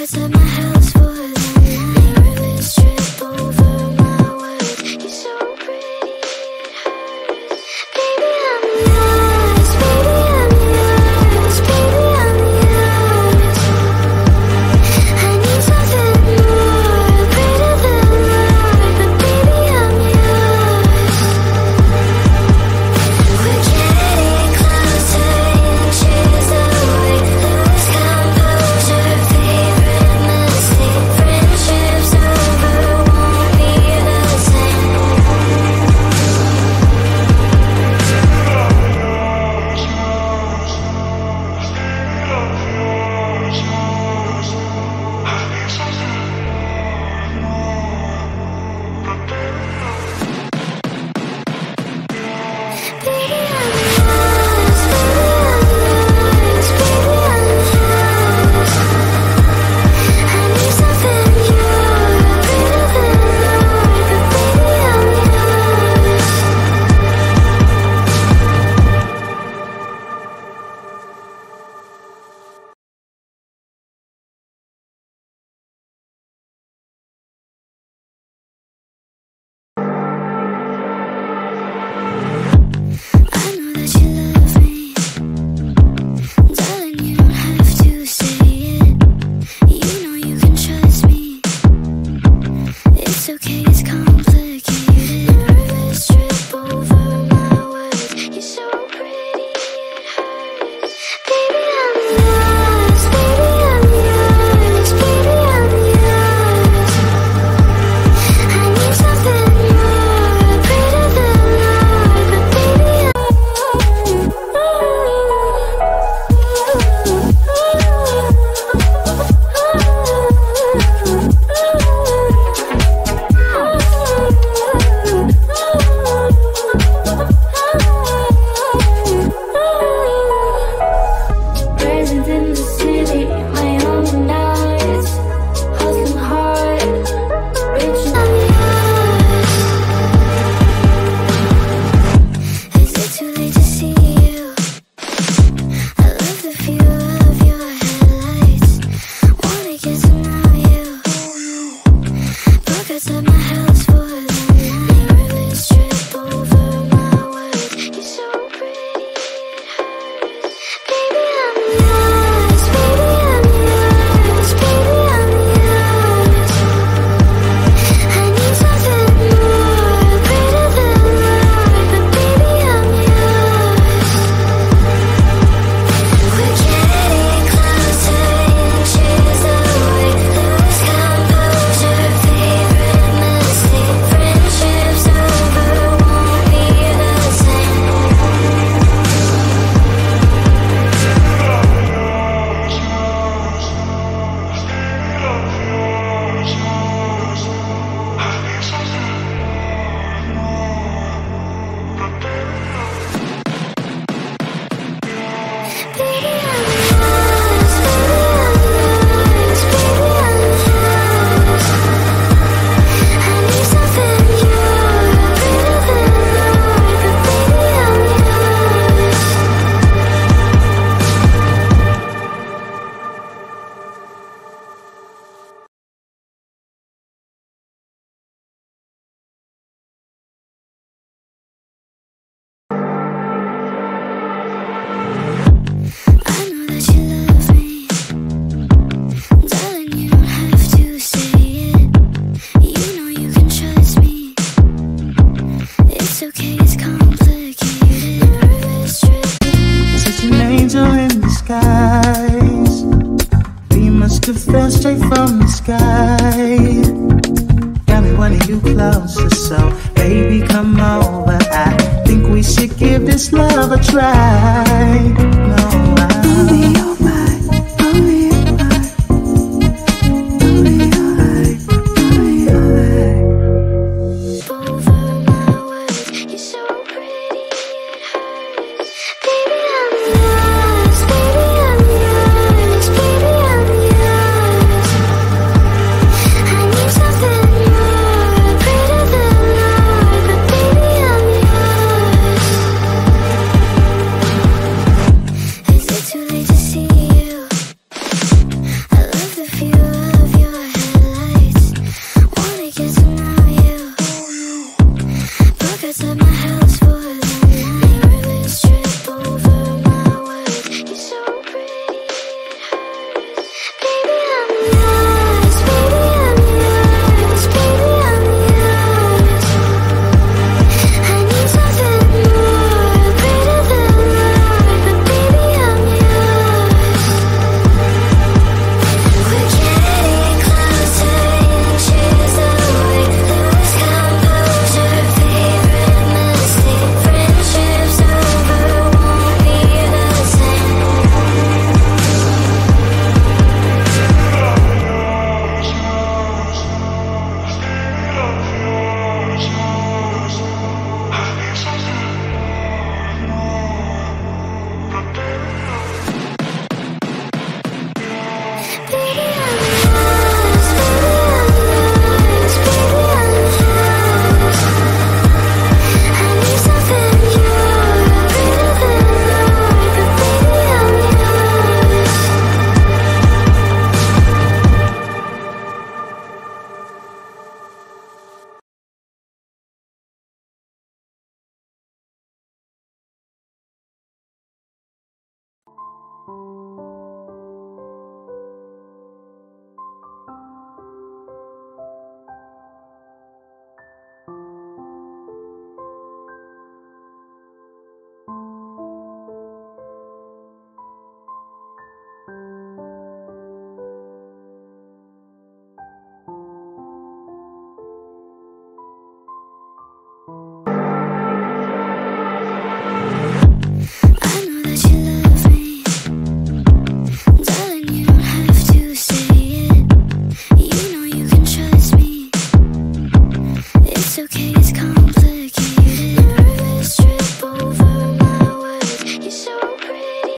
Cause I'm Cause I'm a house for